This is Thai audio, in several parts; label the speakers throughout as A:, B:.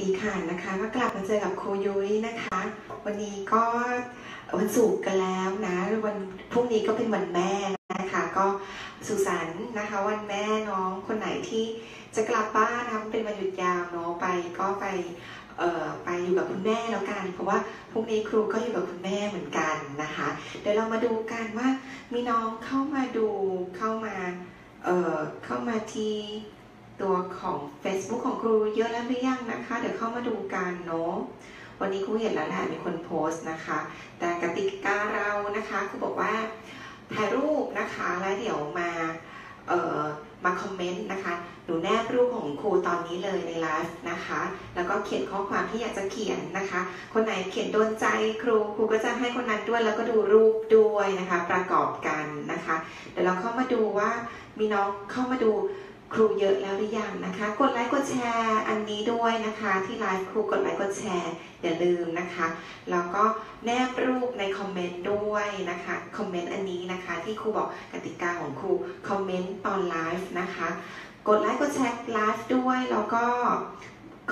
A: ดีค่ะนะคะก็กลับมาเจอกับครูยุ้ยนะคะ วันนี้ก็วันศุกร์กันแล้วนะวันพรุ่งนี้ก็เป็นวันแม่นะคะ ก็สุสันนะคะ วันแม่น้องคนไหนที่จะกลับบ้านนะคะเป็นวันหยุดยาวเนาะไปก็ไปเอ่อไปอยู่กับคุณแม่แล้วกัน เพราะว่าพรุ่งนี้ครูก็อยู่กับคุณแม่เหมือนกันนะคะ เดี๋ยวเรามาดูกันว่ามีน้องเข้ามาดูเข้ามาเอ่อเข้ามาที่ ตัวของ Facebook ของครูเยอะแล้วหรือยังนะคะ เดี๋ยวเข้ามาดูกันเนาะวันนี้ครูเห็นแล้วแหละมีคนโพสต์นะคะ แต่กติกาเรานะคะครูบอกว่าถ่ายรูปนะคะแล้วเดี๋ยวมาเอ่อมาคอมเมนต์นะคะหนูแนบรูปของครูตอนนี้เลยในไลฟ์นะคะ แล้วก็เขียนข้อความที่อยากจะเขียนนะคะ คนไหนเขียนโดนใจครูครูก็จะให้คนนั้นด้วยแล้วก็ดูรูปด้วยนะคะ ประกอบกันนะคะ เดี๋ยวเราเข้ามาดูว่ามีน้องเข้ามาดู ครูเยอะแล้วหรือยังนะคะ กดไลค์กดแชร์อันนี้ด้วยนะคะ ที่ไลฟ์ครูกดไลค์กดแชร์อย่าลืมนะคะ แล้วก็แนบรูปในคอมเมนต์ด้วยนะคะคอมเมนต์อันนี้นะคะที่ครูบอกกติกาของครูคอมเมนต์ตอนไลฟ์นะคะ กดไลค์กดแชร์ไลฟ์ด้วยแล้วก็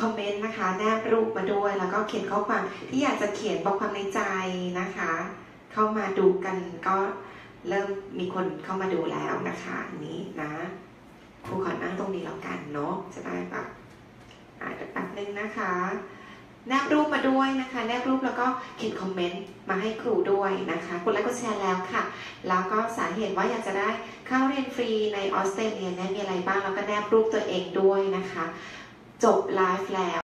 A: คอมเมนต์นะคะแนบรูปมาด้วย แล้วก็เขียนข้อความที่อยากจะเขียนบอกความในใจนะคะ เข้ามาดูกันก็เริ่มมีคนเข้ามาดูแล้วนะคะอันนี้นะครูขอนั่งตรงนี้แล้วกันเนาะจะได้แบบอ่าเดี๋ยวแป๊บนึง นะคะ แนบรูปมาด้วยนะคะ แนบรูปแล้วก็เขียนคอมเมนต์มาให้ครูด้วยนะคะกดไลค์กดแชร์แล้วค่ะ แล้วก็สาเหตุว่าอยากจะได้เข้าเรียนฟรีในออสเตรเลียเนี่ยมีอะไรบ้างแล้วก็แนบรูปตัวเองด้วยนะคะ จบไลฟ์แล้ว